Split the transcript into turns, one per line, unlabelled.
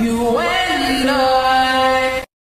you away.